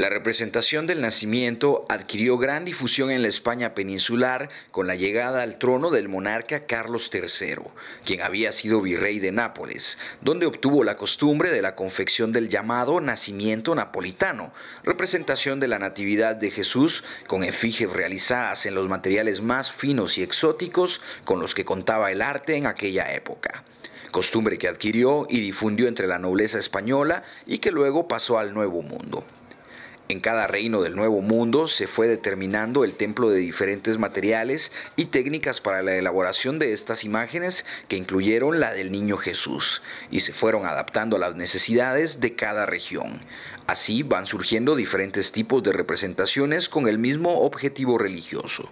La representación del nacimiento adquirió gran difusión en la España peninsular con la llegada al trono del monarca Carlos III, quien había sido virrey de Nápoles, donde obtuvo la costumbre de la confección del llamado nacimiento napolitano, representación de la Natividad de Jesús con efigies realizadas en los materiales más finos y exóticos con los que contaba el arte en aquella época costumbre que adquirió y difundió entre la nobleza española y que luego pasó al Nuevo Mundo. En cada reino del Nuevo Mundo se fue determinando el templo de diferentes materiales y técnicas para la elaboración de estas imágenes que incluyeron la del Niño Jesús y se fueron adaptando a las necesidades de cada región. Así van surgiendo diferentes tipos de representaciones con el mismo objetivo religioso.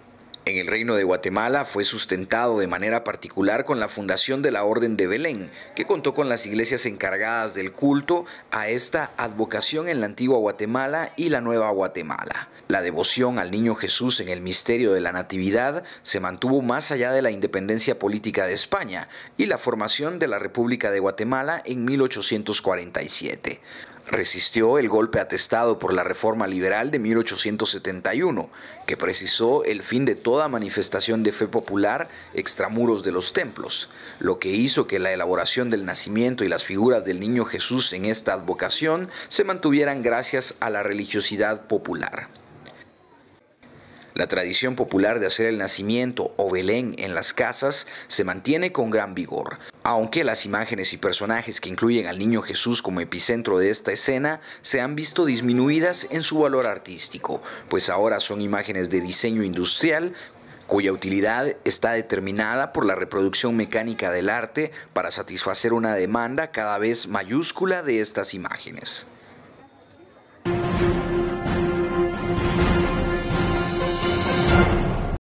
En el reino de Guatemala fue sustentado de manera particular con la fundación de la Orden de Belén, que contó con las iglesias encargadas del culto a esta advocación en la antigua Guatemala y la nueva Guatemala. La devoción al niño Jesús en el misterio de la Natividad se mantuvo más allá de la independencia política de España y la formación de la República de Guatemala en 1847 resistió el golpe atestado por la reforma liberal de 1871, que precisó el fin de toda manifestación de fe popular extramuros de los templos, lo que hizo que la elaboración del nacimiento y las figuras del niño Jesús en esta advocación se mantuvieran gracias a la religiosidad popular. La tradición popular de hacer el nacimiento o Belén en las casas se mantiene con gran vigor, aunque las imágenes y personajes que incluyen al niño Jesús como epicentro de esta escena se han visto disminuidas en su valor artístico, pues ahora son imágenes de diseño industrial cuya utilidad está determinada por la reproducción mecánica del arte para satisfacer una demanda cada vez mayúscula de estas imágenes.